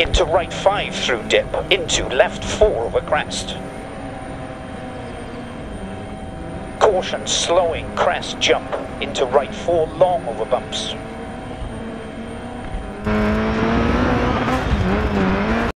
Into right 5 through dip. Into left 4 over crest. Caution, slowing, crest, jump. Into right 4 long over bumps.